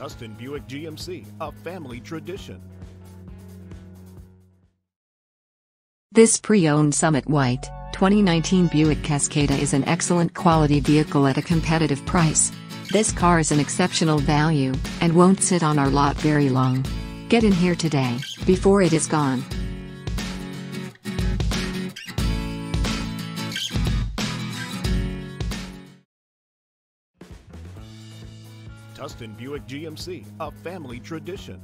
Tustin Buick GMC, a family tradition. This pre-owned Summit White 2019 Buick Cascada is an excellent quality vehicle at a competitive price. This car is an exceptional value and won't sit on our lot very long. Get in here today, before it is gone. Tustin Buick GMC, a family tradition.